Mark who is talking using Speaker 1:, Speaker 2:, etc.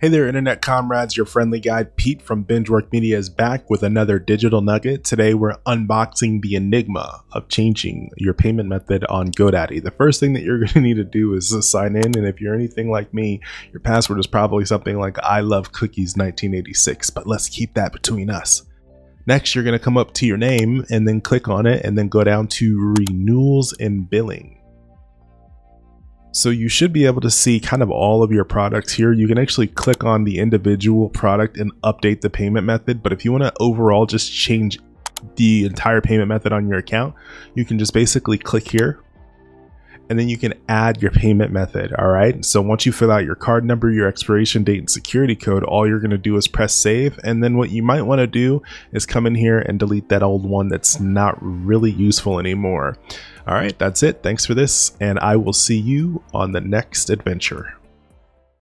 Speaker 1: Hey there, internet comrades. Your friendly guide Pete from Bingework Media is back with another digital nugget. Today, we're unboxing the enigma of changing your payment method on GoDaddy. The first thing that you're going to need to do is sign in, and if you're anything like me, your password is probably something like I love cookies 1986. But let's keep that between us. Next, you're going to come up to your name and then click on it, and then go down to renewals and billing. So you should be able to see kind of all of your products here. You can actually click on the individual product and update the payment method. But if you want to overall just change the entire payment method on your account, you can just basically click here and then you can add your payment method. All right. So once you fill out your card number, your expiration date, and security code, all you're going to do is press save. And then what you might want to do is come in here and delete that old one that's not really useful anymore. All right. That's it. Thanks for this. And I will see you on the next adventure.